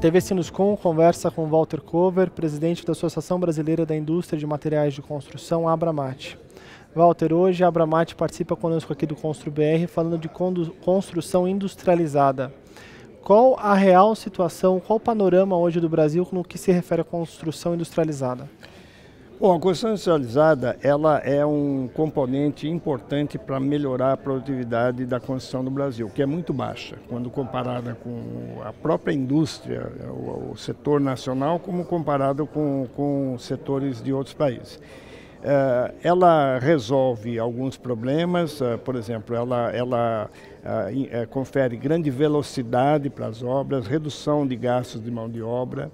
TV Sinuscom conversa com Walter Cover, presidente da Associação Brasileira da Indústria de Materiais de Construção, Abramate. Walter, hoje a Abramate participa conosco aqui do Constru BR falando de construção industrializada. Qual a real situação, qual o panorama hoje do Brasil no que se refere à construção industrializada? Bom, a construção industrializada ela é um componente importante para melhorar a produtividade da construção no Brasil, que é muito baixa, quando comparada com a própria indústria, o, o setor nacional, como comparado com, com setores de outros países. Uh, ela resolve alguns problemas, uh, por exemplo, ela, ela uh, confere grande velocidade para as obras, redução de gastos de mão de obra.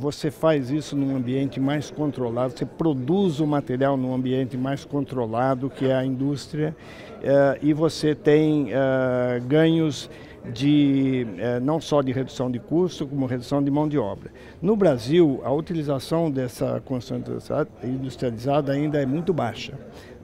você faz isso num ambiente mais controlado, você produz o material num ambiente mais controlado, que é a indústria, e você tem ganhos de eh, não só de redução de custo, como redução de mão de obra. No Brasil, a utilização dessa construção industrializada ainda é muito baixa.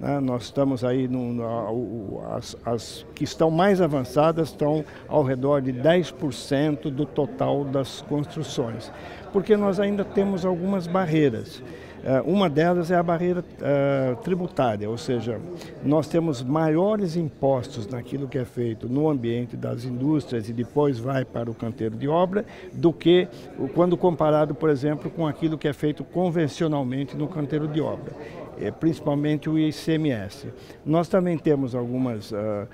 Né? Nós estamos aí, no, no, as, as que estão mais avançadas estão ao redor de 10% do total das construções, porque nós ainda temos algumas barreiras. Eh, uma delas é a barreira uh, tributária, ou seja, nós temos maiores impostos naquilo que é feito no ambiente das indústrias e depois vai para o canteiro de obra, do que quando comparado, por exemplo, com aquilo que é feito convencionalmente no canteiro de obra. É, principalmente o ICMS. Nós também temos algumas uh,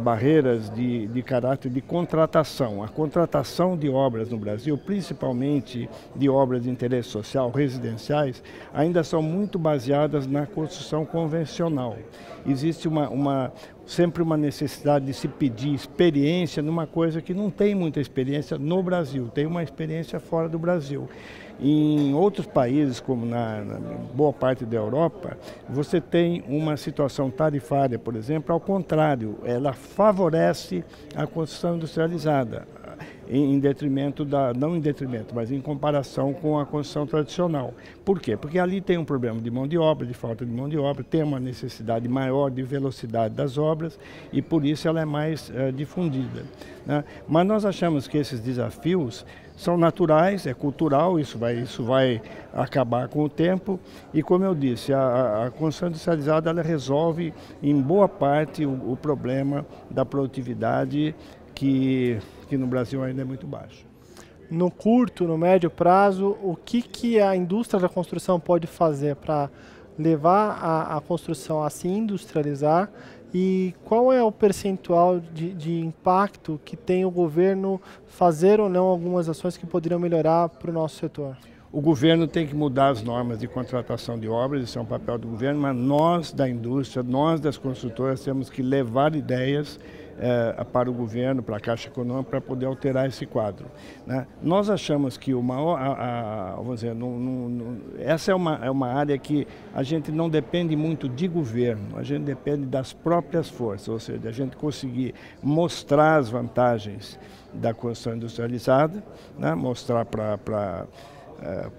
barreiras de, de caráter de contratação. A contratação de obras no Brasil, principalmente de obras de interesse social residenciais, ainda são muito baseadas na construção convencional. Existe uma, uma, sempre uma necessidade de se pedir experiência numa coisa que não tem muita experiência no Brasil, tem uma experiência fora do Brasil. Em outros países, como na, na, boa parte da Europa, você tem uma situação tarifária, por exemplo, ao contrário, ela favorece a construção industrializada em, detrimento da, não em detrimento, mas em comparação com a construção tradicional. Por quê? Porque ali tem um problema de mão de obra, de falta de mão de obra, tem uma necessidade maior de velocidade das obras e por isso ela é mais é, difundida. Né? Mas nós achamos que esses desafios são naturais, é cultural, isso vai, isso vai acabar com o tempo. E como eu disse, a, a construção industrializada ela resolve em boa parte o, o problema da produtividade que, que no Brasil ainda é muito baixo. No curto, no médio prazo, o que, que a indústria da construção pode fazer para levar a, a construção a se industrializar e qual é o percentual de, de, impacto que tem o governo fazer ou não algumas ações que poderiam melhorar para o nosso setor? O governo tem que mudar as normas de contratação de obras, isso é um papel do governo, mas nós da indústria, nós das construtoras temos que levar ideias eh, para o governo, para a Caixa Econômica, para poder alterar esse quadro. Né? Nós achamos que maior, a, a, vamos dizer, no, no, no, essa é uma, é uma área que a gente não depende muito de governo, a gente depende das próprias forças, ou seja, a gente conseguir mostrar as vantagens da construção industrializada, né? mostrar para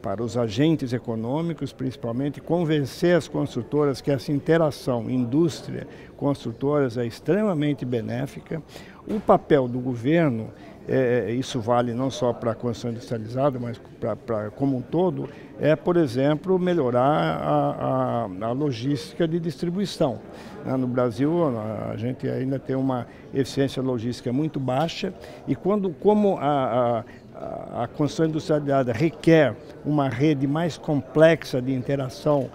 para os agentes econômicos, principalmente, convencer as construtoras que essa interação indústria-construtoras é extremamente benéfica. O papel do governo, é, isso vale não só para a construção industrializada, mas para como um todo, é, por exemplo, melhorar a, a, a logística de distribuição. Né, no Brasil, a gente ainda tem uma eficiência logística muito baixa e quando, como a, a construção industrializada requer uma rede mais complexa de interação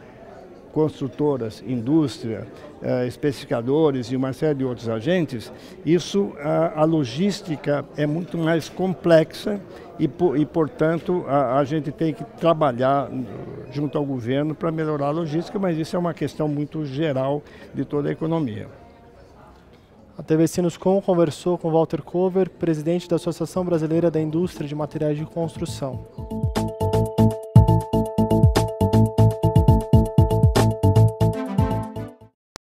construtoras, indústria, eh, especificadores e uma série de outros agentes, isso a, a logística é muito mais complexa e, e portanto, a, a, gente tem que trabalhar junto ao governo para melhorar a logística, mas isso é uma questão muito geral de toda a economia. A TV Sinuscom conversou com Walter Cover, presidente da Associação Brasileira da Indústria de Materiais de Construção.